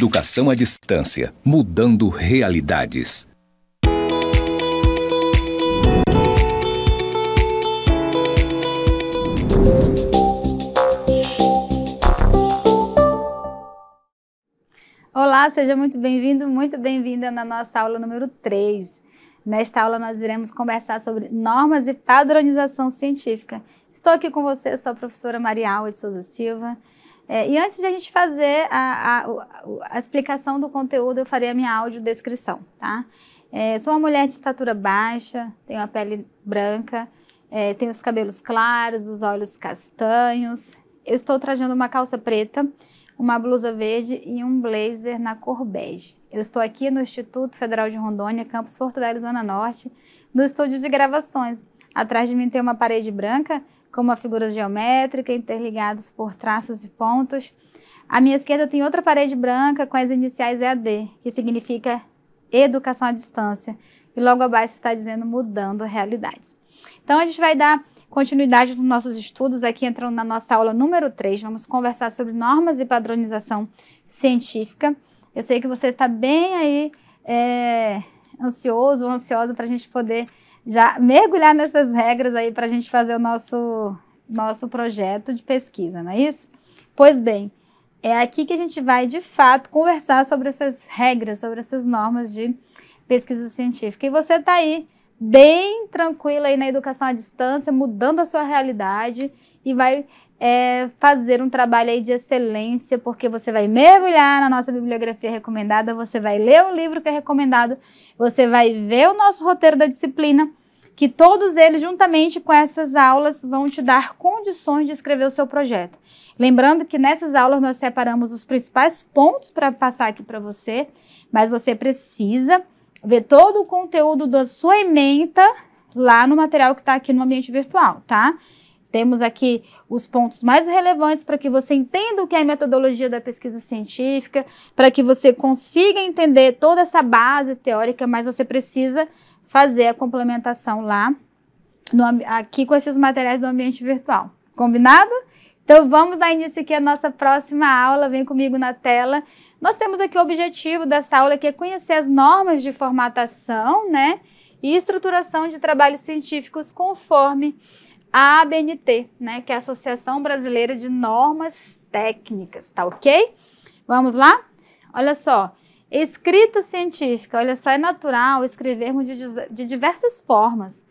Educação à distância, mudando realidades. Olá, seja muito bem-vindo, muito bem-vinda na nossa aula número 3. Nesta aula nós iremos conversar sobre normas e padronização científica. Estou aqui com você, sou a professora Maria Alva de Souza Silva. É, e antes de a gente fazer a, a, a, explicação do conteúdo, eu farei a minha audiodescrição, tá? É, sou uma mulher de estatura baixa, tenho a pele branca, é, tenho os cabelos claros, os olhos castanhos. Eu estou trajando uma calça preta, uma blusa verde e um blazer na cor bege. Eu estou aqui no Instituto Federal de Rondônia, campus Porto Velho, Zona Norte, no estúdio de gravações. Atrás de mim tem uma parede branca com uma figura geométrica interligadas por traços e pontos. À minha esquerda tem outra parede branca com as iniciais EAD, que significa Educação à Distância. E logo abaixo está dizendo Mudando Realidades. Então a gente vai dar continuidade dos nossos estudos, aqui entrando na nossa aula número 3, vamos conversar sobre normas e padronização científica. Eu sei que você está bem aí é, ansioso ou ansiosa para a gente poder já mergulhar nessas regras aí para a gente fazer o nosso, nosso projeto de pesquisa, não é isso? Pois bem, é aqui que a gente vai de fato conversar sobre essas regras, sobre essas normas de pesquisa científica. E você está aí bem tranquila aí na educação à distância, mudando a sua realidade e vai é, fazer um trabalho aí de excelência, porque você vai mergulhar na nossa bibliografia recomendada, você vai ler o livro que é recomendado, você vai ver o nosso roteiro da disciplina, que todos eles, juntamente com essas aulas, vão te dar condições de escrever o seu projeto. Lembrando que nessas aulas nós separamos os principais pontos para passar aqui para você, mas você precisa ver todo o conteúdo da sua ementa lá no material que está aqui no ambiente virtual, tá? Temos aqui os pontos mais relevantes para que você entenda o que é a metodologia da pesquisa científica, para que você consiga entender toda essa base teórica, mas você precisa fazer a complementação lá, no, aqui com esses materiais do ambiente virtual. Combinado? Então vamos dar início aqui à nossa próxima aula. Vem comigo na tela. Nós temos aqui o objetivo dessa aula que é conhecer as normas de formatação, né, e estruturação de trabalhos científicos conforme a ABNT, né, que é a Associação Brasileira de Normas Técnicas, tá ok? Vamos lá? Olha só, escrita científica, olha só, é natural escrevermos de, de diversas formas.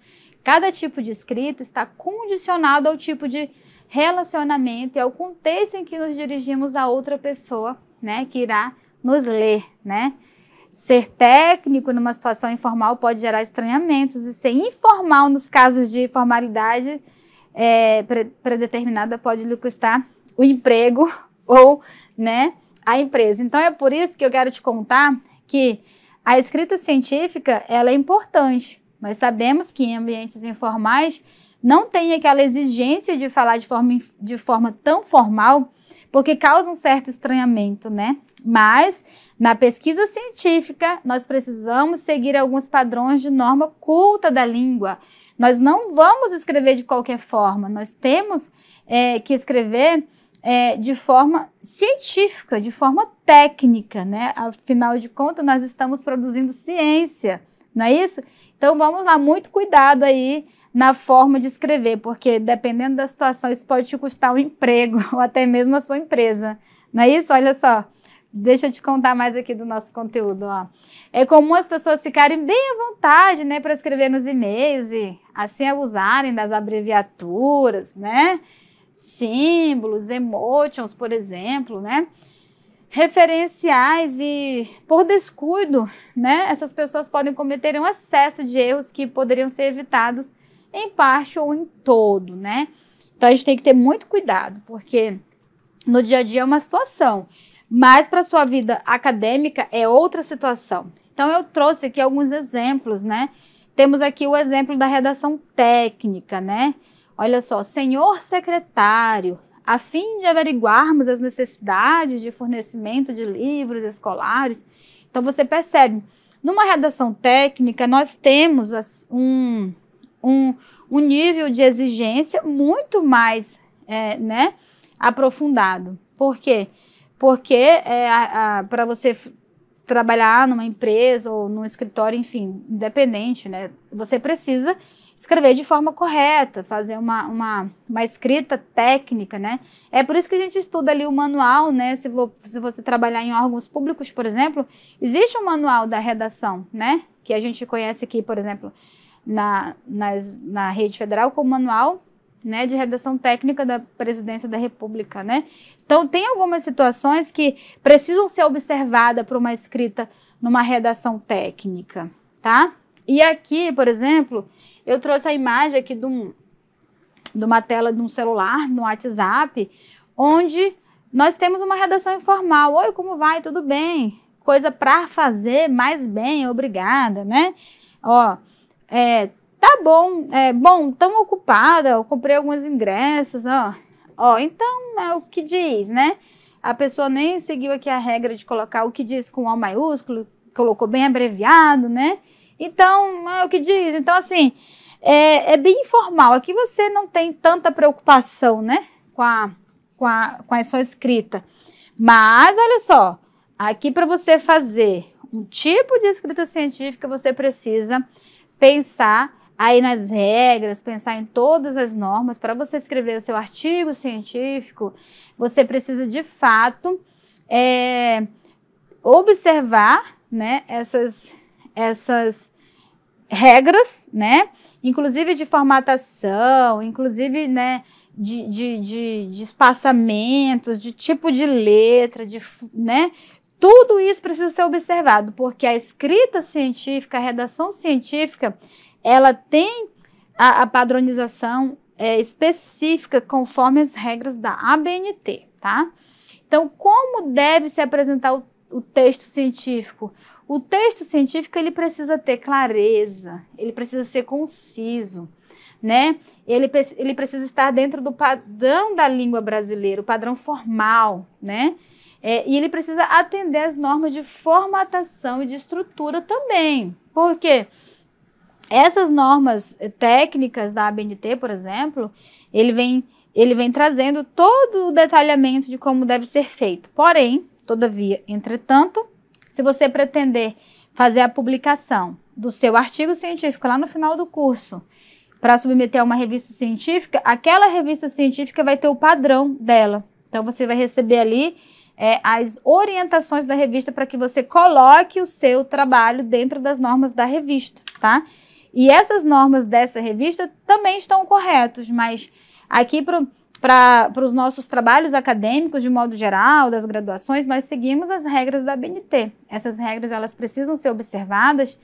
Cada tipo de escrita está condicionado ao tipo de relacionamento e ao contexto em que nos dirigimos a outra pessoa, né, que irá nos ler, né? Ser técnico numa situação informal pode gerar estranhamentos e ser informal nos casos de formalidade é, predeterminada pode lhe custar o emprego ou, né, a empresa. Então é por isso que eu quero te contar que a escrita científica ela é importante. Nós sabemos que em ambientes informais não tem aquela exigência de falar de forma, de forma tão formal, porque causa um certo estranhamento, né? Mas na pesquisa científica, nós precisamos seguir alguns padrões de norma culta da língua. Nós não vamos escrever de qualquer forma, nós temos é, que escrever é, de forma científica, de forma técnica, né? Afinal de contas, nós estamos produzindo ciência, não é isso? Então vamos lá, muito cuidado aí na forma de escrever, porque dependendo da situação, isso pode te custar um emprego ou até mesmo a sua empresa. Não é isso? Olha só. Deixa eu te contar mais aqui do nosso conteúdo. Ó. É comum as pessoas ficarem bem à vontade né, para escrever nos e-mails e assim abusarem das abreviaturas, né? Símbolos, emotions, por exemplo, né? Referenciais e, por descuido, né, essas pessoas podem cometer um excesso de erros que poderiam ser evitados em parte ou em todo, né? Então a gente tem que ter muito cuidado, porque no dia a dia é uma situação, mas para sua vida acadêmica é outra situação. Então eu trouxe aqui alguns exemplos, né? Temos aqui o exemplo da redação técnica, né? Olha só, senhor secretário, a fim de averiguarmos as necessidades de fornecimento de livros escolares. Então você percebe, numa redação técnica nós temos um um, um nível de exigência muito mais é, né, aprofundado. Por quê? porque é, para você trabalhar numa empresa ou num escritório, enfim, independente, né? Você precisa escrever de forma correta, fazer uma, uma, uma escrita técnica, né? É por isso que a gente estuda ali o manual, né? Se, vo, se você trabalhar em órgãos públicos, por exemplo, existe um manual da redação, né? Que a gente conhece aqui, por exemplo, na, nas, na rede federal como manual né, de redação técnica da Presidência da República, né? Então tem algumas situações que precisam ser observadas para uma escrita numa redação técnica, tá? E aqui, por exemplo, eu trouxe a imagem aqui de, um, de uma tela de um celular, no WhatsApp, onde nós temos uma redação informal. Oi, como vai? Tudo bem? Coisa para fazer mais bem, obrigada, né? Ó, é, Tá bom, é, bom, tão ocupada, eu comprei alguns ingressos, ó. Ó, então é o que diz, né? A pessoa nem seguiu aqui a regra de colocar o que diz com O maiúsculo, colocou bem abreviado, né? Então, é o que diz. Então, assim, é, é bem informal. Aqui você não tem tanta preocupação, né? Com a, com a, com a sua escrita. Mas, olha só, aqui para você fazer um tipo de escrita científica, você precisa pensar aí nas regras, pensar em todas as normas. Para você escrever o seu artigo científico, você precisa de fato é, observar né, essas, essas regras, né? Inclusive de formatação, inclusive né, de, de, de, de espaçamentos, de tipo de letra, de, né? Tudo isso precisa ser observado, porque a escrita científica, a redação científica, ela tem a, a padronização é, específica conforme as regras da ABNT, tá? Então, como deve se apresentar o, o texto científico? O texto científico ele precisa ter clareza, ele precisa ser conciso, né? Ele, ele precisa estar dentro do padrão da língua brasileira, o padrão formal, né? É, e ele precisa atender às normas de formatação e de estrutura também. Porque essas normas eh, técnicas da ABNT, por exemplo, ele vem, ele vem trazendo todo o detalhamento de como deve ser feito. Porém, todavia, entretanto, se você pretender fazer a publicação do seu artigo científico lá no final do curso para submeter a uma revista científica, aquela revista científica vai ter o padrão dela. Então, você vai receber ali é, as orientações da revista para que você coloque o seu trabalho dentro das normas da revista, tá? E essas normas dessa revista também estão corretos, mas aqui para os nossos trabalhos acadêmicos, de modo geral, das graduações, nós seguimos as regras da BNT. Essas regras elas precisam ser observadas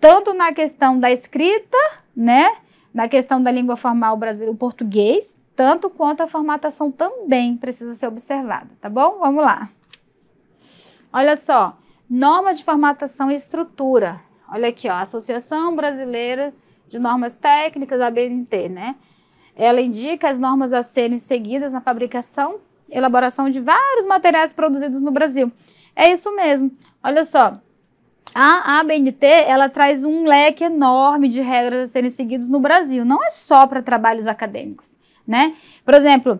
tanto na questão da escrita, né, na questão da língua formal brasileira, o português, tanto quanto a formatação também precisa ser observada, tá bom? Vamos lá. Olha só, normas de formatação e estrutura. Olha aqui, ó, Associação Brasileira de Normas Técnicas, ABNT, né? Ela indica as normas a serem seguidas na fabricação e elaboração de vários materiais produzidos no Brasil. É isso mesmo. Olha só, a ABNT, ela traz um leque enorme de regras a serem seguidas no Brasil. Não é só para trabalhos acadêmicos, né? Por exemplo,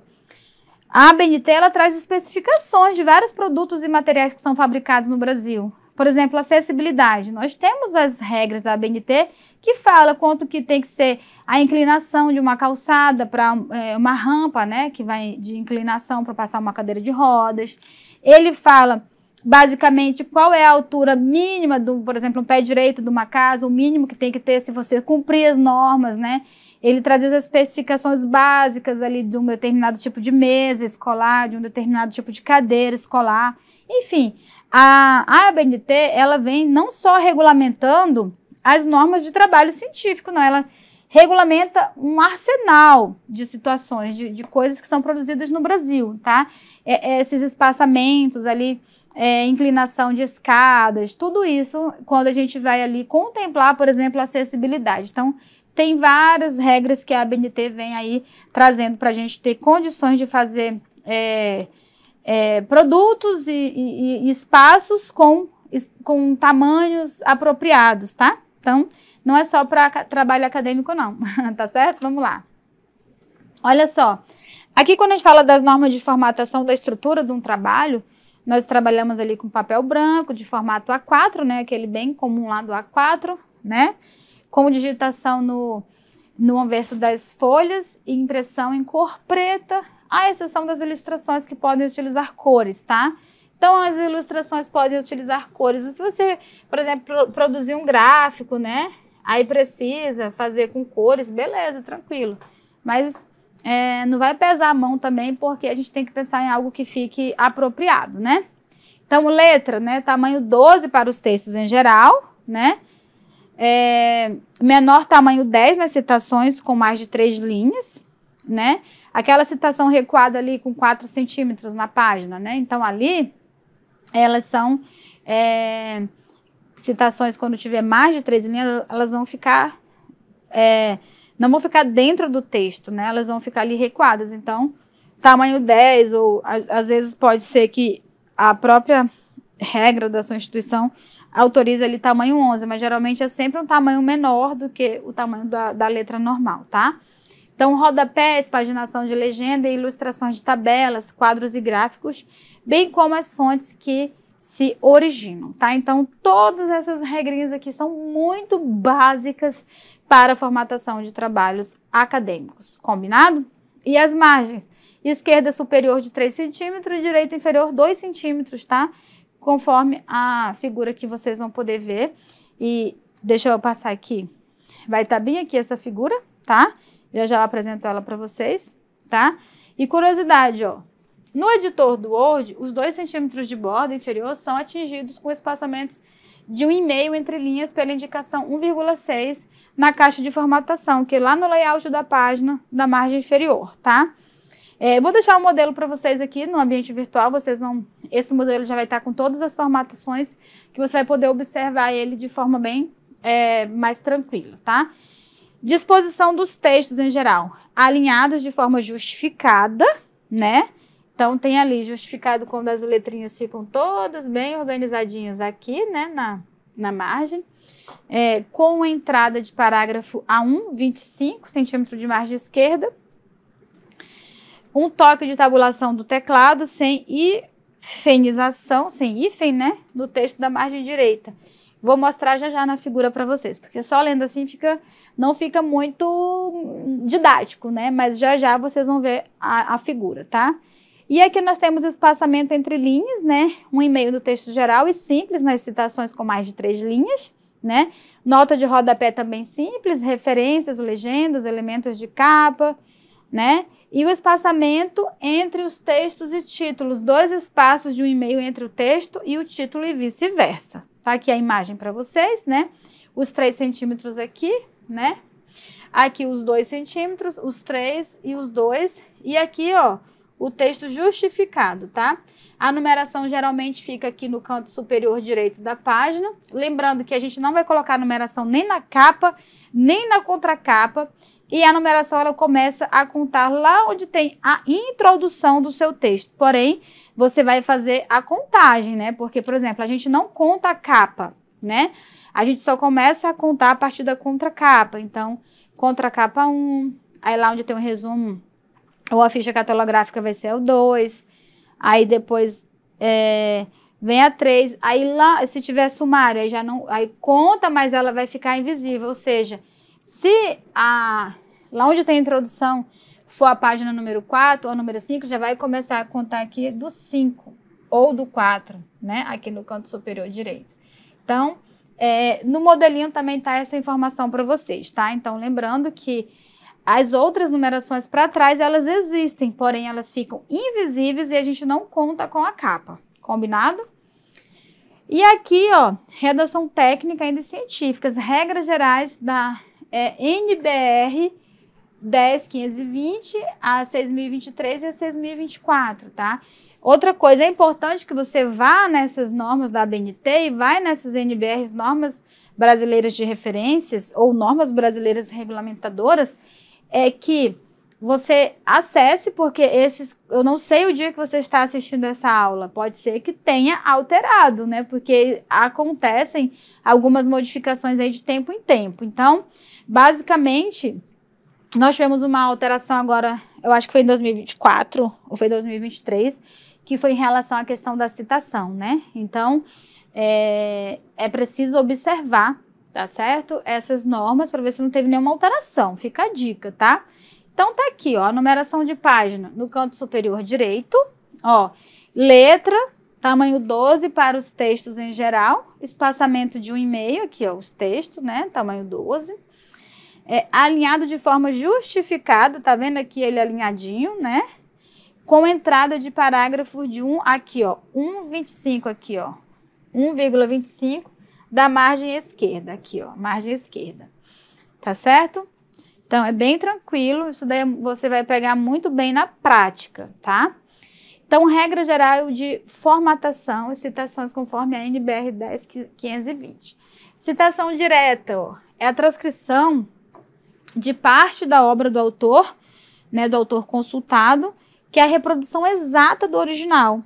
a ABNT, ela traz especificações de vários produtos e materiais que são fabricados no Brasil. Por exemplo, acessibilidade. Nós temos as regras da ABNT que fala quanto que tem que ser a inclinação de uma calçada para é, uma rampa, né, que vai de inclinação para passar uma cadeira de rodas. Ele fala basicamente qual é a altura mínima do, por exemplo, um pé direito de uma casa, o mínimo que tem que ter se você cumprir as normas, né? Ele traz as especificações básicas ali de um determinado tipo de mesa escolar, de um determinado tipo de cadeira escolar. Enfim, a, ABNT, ela vem não só regulamentando as normas de trabalho científico, não, ela regulamenta um arsenal de situações, de, de coisas que são produzidas no Brasil, tá? É, é, esses espaçamentos ali, é, inclinação de escadas, tudo isso, quando a gente vai ali contemplar, por exemplo, a acessibilidade. Então, tem várias regras que a ABNT vem aí trazendo para a gente ter condições de fazer é, é, produtos e, e, e, espaços com, com tamanhos apropriados, tá? Então, não é só para trabalho acadêmico, não, tá certo? Vamos lá. Olha só, aqui quando a gente fala das normas de formatação da estrutura de um trabalho, Nós trabalhamos ali com papel branco de formato A4, né? Aquele bem comum lá do A4, né? Com digitação no, no anverso das folhas e impressão em cor preta, à exceção das ilustrações que podem utilizar cores, tá? Então, as ilustrações podem utilizar cores. Se você, por exemplo, produzir um gráfico, né? Aí precisa fazer com cores, beleza, tranquilo. Mas é, não vai pesar a mão também, porque a gente tem que pensar em algo que fique apropriado, né? Então, letra, né? Tamanho 12 para os textos em geral, né? É, menor tamanho 10 nas citações com mais de três linhas, né? Aquela citação recuada ali com 4 centímetros na página, né? Então, ali, elas são é, citações quando tiver mais de três linhas, elas vão ficar é, não vão ficar dentro do texto, né? Elas vão ficar ali recuadas. Então, tamanho 10, ou a, às vezes pode ser que a própria regra da sua instituição autoriza ali tamanho 11, mas geralmente é sempre um tamanho menor do que o tamanho da, da letra normal, tá? Então, rodapés, paginação de legenda e ilustrações de tabelas, quadros e gráficos, bem como as fontes que se originam, tá? Então, todas essas regrinhas aqui são muito básicas para a formatação de trabalhos acadêmicos, combinado? E as margens? Esquerda superior de 3 centímetros, direita inferior 2 centímetros, tá? Conforme a figura que vocês vão poder ver. E deixa eu passar aqui. Vai estar tá bem aqui essa figura, tá? Já já apresento ela para vocês, tá? E curiosidade, ó. No editor do Word, os 2 centímetros de borda inferior são atingidos com espaçamentos de um e-mail entre linhas pela indicação 1,6 na caixa de formatação, que é lá no layout da página da margem inferior, tá? É, vou deixar o um modelo para vocês aqui no ambiente virtual, vocês vão, esse modelo já vai estar com todas as formatações que você vai poder observar ele de forma bem é, mais tranquila, tá? Disposição dos textos em geral, alinhados de forma justificada, né? Então, tem ali justificado quando as letrinhas ficam todas bem organizadinhas aqui, né, na, na margem. É, com entrada de parágrafo A1, 25 centímetros de margem esquerda. Um toque de tabulação do teclado sem hifenização, sem hífen, né, do texto da margem direita. Vou mostrar já já na figura para vocês, porque só lendo assim fica, não fica muito didático, né? Mas já já vocês vão ver a, a figura, tá? E aqui nós temos espaçamento entre linhas, né? Um e-mail do texto geral e simples nas citações com mais de três linhas, né? Nota de rodapé também simples, referências, legendas, elementos de capa, né? E o espaçamento entre os textos e títulos, dois espaços de um e-mail entre o texto e o título e vice-versa. Tá aqui a imagem para vocês, né? Os três centímetros aqui, né? Aqui os dois centímetros, os três e os dois. E aqui, ó, o texto justificado, tá? A numeração geralmente fica aqui no canto superior direito da página. Lembrando que a gente não vai colocar numeração nem na capa, nem na contracapa. E a numeração ela começa a contar lá onde tem a introdução do seu texto. Porém, você vai fazer a contagem, né? Porque, por exemplo, a gente não conta a capa, né? A gente só começa a contar a partir da contracapa. Então, contracapa 1, aí lá onde tem o um resumo ou a ficha catalográfica vai ser o 2. Aí depois é, vem a 3. Aí lá, se tiver sumário, aí já não. Aí conta, mas ela vai ficar invisível. Ou seja, se a. Lá onde tem a introdução for a página número 4 ou número 5, já vai começar a contar aqui do 5 ou do 4, né? Aqui no canto superior direito. Então, é, no modelinho também tá essa informação para vocês, tá? Então, lembrando que as outras numerações para trás, elas existem, porém elas ficam invisíveis e a gente não conta com a capa. Combinado? E aqui, ó, redação técnica ainda científicas, regras gerais da é, NBR 10.520 a 6.023 e a 6.024, tá? Outra coisa, é importante que você vá nessas normas da ABNT e vai nessas NBRs, normas brasileiras de referências ou normas brasileiras regulamentadoras, é que você acesse, porque esses. Eu não sei o dia que você está assistindo essa aula. Pode ser que tenha alterado, né? Porque acontecem algumas modificações aí de tempo em tempo. Então, basicamente, nós tivemos uma alteração agora, eu acho que foi em 2024 ou foi 2023, que foi em relação à questão da citação, né? Então, é, é preciso observar, tá certo? Essas normas para ver se não teve nenhuma alteração. Fica a dica, tá? Então, tá aqui, ó, a numeração de página no canto superior direito, ó, letra, tamanho 12 para os textos em geral, espaçamento de 1,5, aqui, ó, os textos, né, tamanho 12. É, alinhado de forma justificada, tá vendo aqui ele alinhadinho, né? com entrada de parágrafos de 1 aqui, ó, 1,25 aqui, ó, 1,25 da margem esquerda, aqui, ó, margem esquerda. Tá certo? Então, é bem tranquilo, isso daí você vai pegar muito bem na prática, tá? Então, regra geral de formatação e citações conforme a NBR 10520. Citação direta, ó, é a transcrição de parte da obra do autor, né, do autor consultado, que é a reprodução exata do original.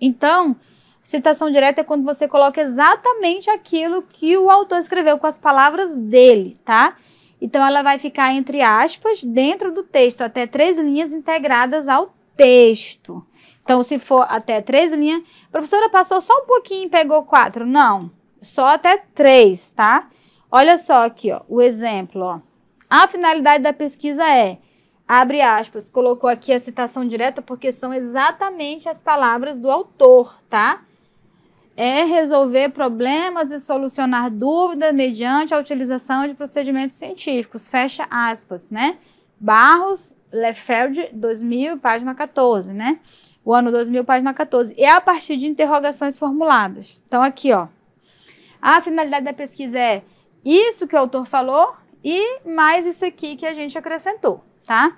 Então, citação direta é quando você coloca exatamente aquilo que o autor escreveu com as palavras dele, tá? Então, ela vai ficar entre aspas dentro do texto, até três linhas integradas ao texto. Então, se for até três linhas, professora passou só um pouquinho e pegou quatro. Não, só até três, tá? Olha só aqui, ó, o exemplo, ó. A finalidade da pesquisa é abre aspas, colocou aqui a citação direta porque são exatamente as palavras do autor, tá? É resolver problemas e solucionar dúvidas mediante a utilização de procedimentos científicos, fecha aspas, né? Barros, Lefeld, 2000, página 14, né? O ano 2000, página 14. E é a partir de interrogações formuladas. Então, aqui, ó. A finalidade da pesquisa é isso que o autor falou e mais isso aqui que a gente acrescentou tá?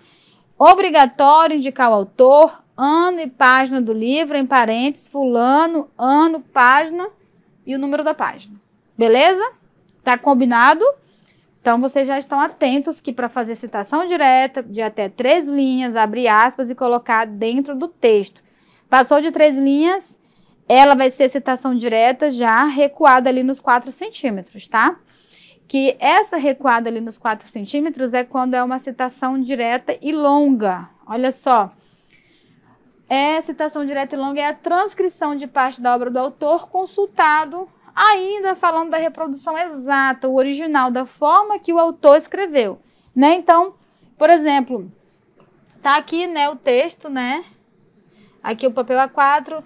Obrigatório indicar o autor, ano e página do livro, em parênteses, fulano, ano, página e o número da página. Beleza? Tá combinado? Então, vocês já estão atentos que para fazer citação direta de até três linhas, abrir aspas e colocar dentro do texto. Passou de três linhas, ela vai ser citação direta já recuada ali nos 4 centímetros, tá? Que essa recuada ali nos 4 centímetros é quando é uma citação direta e longa. Olha só. É citação direta e longa é a transcrição de parte da obra do autor consultado, ainda falando da reprodução exata, o original, da forma que o autor escreveu. Né? Então, por exemplo, tá aqui né, o texto, né? Aqui o papel A4.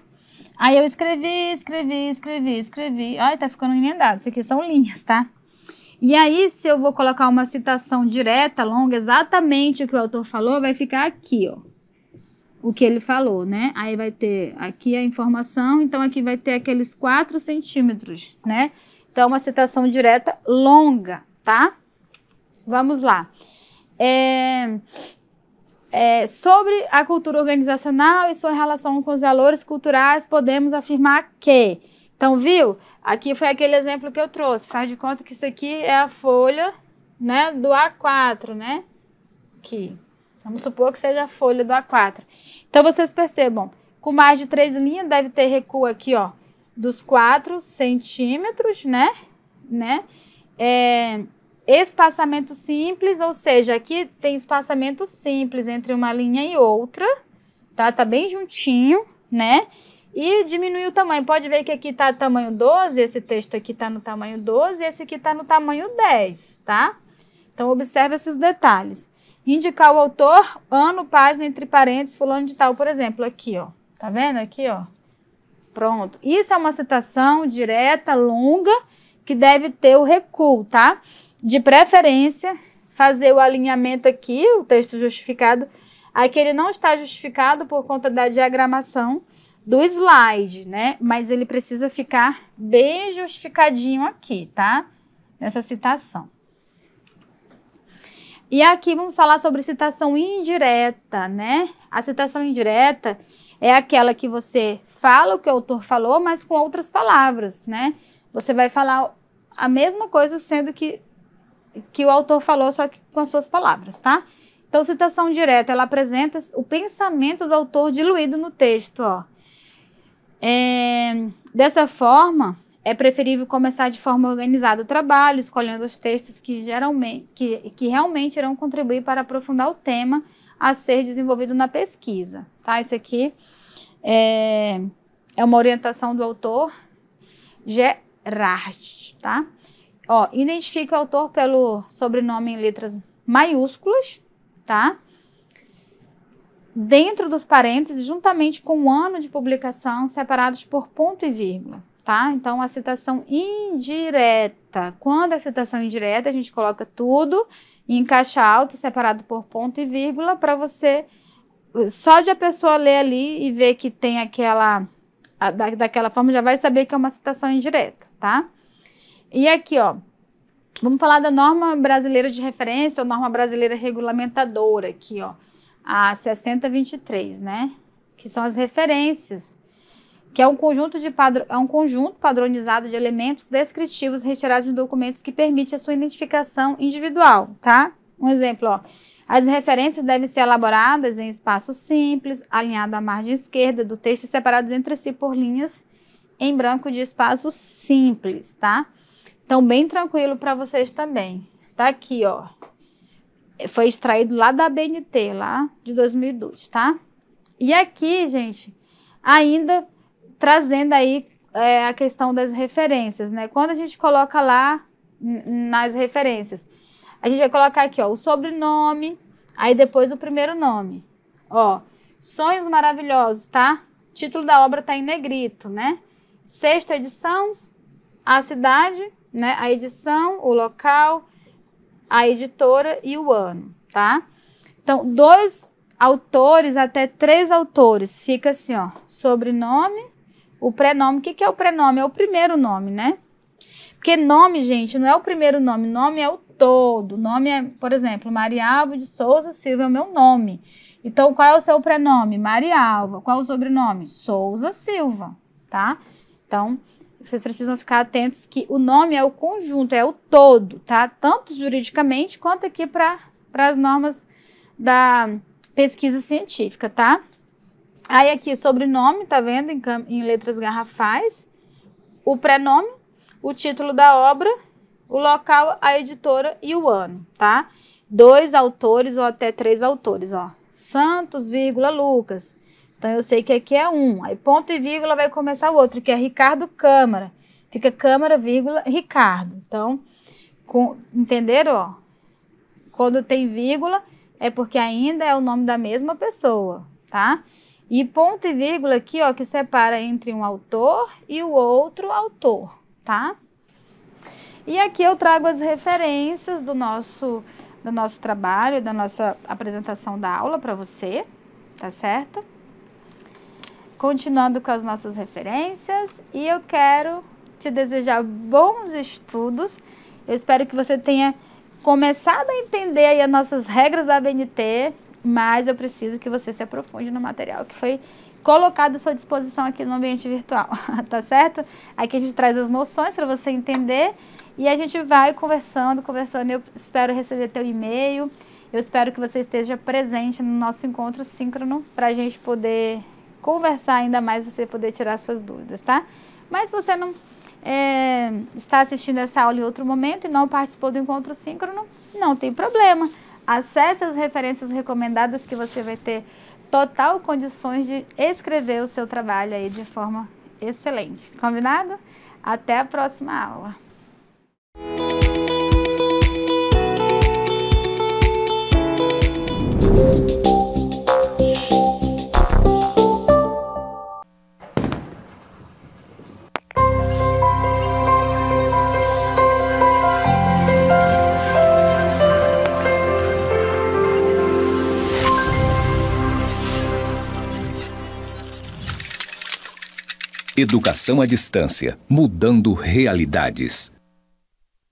Aí eu escrevi, escrevi, escrevi, escrevi. Ai, tá ficando emendado. Isso aqui são linhas, tá? E aí, se eu vou colocar uma citação direta, longa, exatamente o que o autor falou, vai ficar aqui, ó. O que ele falou, né? Aí vai ter aqui a informação, então aqui vai ter aqueles 4 centímetros, né? Então, uma citação direta longa, tá? Vamos lá. É, é, sobre a cultura organizacional e sua relação com os valores culturais, podemos afirmar que então, viu? Aqui foi aquele exemplo que eu trouxe. Faz de conta que isso aqui é a folha, né, do A4, né? Aqui. Vamos supor que seja a folha do A4. Então, vocês percebam, com mais de três linhas, deve ter recuo aqui, ó, dos 4 centímetros, né? né? É, espaçamento simples, ou seja, aqui tem espaçamento simples entre uma linha e outra, tá? Tá bem juntinho, né? E diminuir o tamanho. Pode ver que aqui está tamanho 12, esse texto aqui está no tamanho 12, esse aqui está no tamanho 10, tá? Então, observe esses detalhes. Indicar o autor, ano, página, entre parênteses, fulano de tal, por exemplo, aqui, ó. Tá vendo aqui, ó? Pronto. Isso é uma citação direta, longa, que deve ter o recuo, tá? De preferência, fazer o alinhamento aqui, o texto justificado. Aqui ele não está justificado por conta da diagramação, do slide, né? Mas ele precisa ficar bem justificadinho aqui, tá? Nessa citação. E aqui vamos falar sobre citação indireta, né? A citação indireta é aquela que você fala o que o autor falou, mas com outras palavras, né? Você vai falar a mesma coisa sendo que, que o autor falou, só que com as suas palavras, tá? Então, citação direta, ela apresenta o pensamento do autor diluído no texto, ó. É, dessa forma, é preferível começar de forma organizada o trabalho, escolhendo os textos que, geralmente, que, que realmente irão contribuir para aprofundar o tema a ser desenvolvido na pesquisa. Tá? Isso aqui é, é uma orientação do autor Gerard, tá? Ó, identifique o autor pelo sobrenome em letras maiúsculas, tá? Dentro dos parênteses, juntamente com o ano de publicação, separados por ponto e vírgula, tá? Então, a citação indireta. Quando é citação indireta, a gente coloca tudo em caixa alta, separado por ponto e vírgula, para você, só de a pessoa ler ali e ver que tem aquela, a, da, daquela forma, já vai saber que é uma citação indireta, tá? E aqui, ó, vamos falar da norma brasileira de referência, ou norma brasileira regulamentadora, aqui, ó, a 6023, né? Que são as referências, que é um conjunto de padr é um conjunto padronizado de elementos descritivos retirados de documentos que permite a sua identificação individual, tá? Um exemplo, ó. As referências devem ser elaboradas em espaço simples, alinhado à margem esquerda do texto e separados entre si por linhas em branco de espaço simples, tá? Então, bem tranquilo para vocês também. Tá aqui, ó. Foi extraído lá da BNT, lá de 2002, tá? E aqui, gente, ainda trazendo aí é, a questão das referências, né? Quando a gente coloca lá nas referências, a gente vai colocar aqui, ó, o sobrenome, aí depois o primeiro nome. Ó, Sonhos Maravilhosos, tá? Título da obra tá em negrito, né? Sexta edição, a cidade, né? A edição, o local, a editora e o ano, tá? Então, dois autores até três autores, fica assim, ó, sobrenome, o prenome. O que, que é o prenome? É o primeiro nome, né? Porque nome, gente, não é o primeiro nome, nome é o todo. Nome é, por exemplo, Maria Alva de Souza Silva é o meu nome. Então, qual é o seu prenome? Maria Alva. Qual é o sobrenome? Souza Silva, tá? Então, vocês precisam ficar atentos que o nome é o conjunto, é o todo, tá? Tanto juridicamente quanto aqui para as normas da pesquisa científica, tá? Aí aqui, sobrenome, tá vendo? Em, em letras garrafais. O prenome, o título da obra, o local, a editora e o ano, tá? Dois autores ou até três autores, ó. Santos, vírgula, Lucas. Então, eu sei que aqui é um. Aí, ponto e vírgula vai começar o outro, que é Ricardo Câmara. Fica Câmara, vírgula, Ricardo. Então, com, entenderam? Ó? Quando tem vírgula, é porque ainda é o nome da mesma pessoa, tá? E ponto e vírgula aqui, ó, que separa entre um autor e o outro autor, tá? E aqui eu trago as referências do nosso, do nosso trabalho, da nossa apresentação da aula para você, tá certo? Continuando com as nossas referências e eu quero te desejar bons estudos. Eu espero que você tenha começado a entender aí as nossas regras da BNT, mas eu preciso que você se aprofunde no material que foi colocado à sua disposição aqui no ambiente virtual, tá certo? Aqui a gente traz as noções para você entender e a gente vai conversando, conversando. Eu espero receber teu e-mail. Eu espero que você esteja presente no nosso encontro síncrono para a gente poder conversar ainda mais, você poder tirar suas dúvidas, tá? Mas se você não é, está assistindo essa aula em outro momento e não participou do encontro síncrono, não tem problema. Acesse as referências recomendadas que você vai ter total condições de escrever o seu trabalho aí de forma excelente. Combinado? Até a próxima aula. Educação à distância, mudando realidades.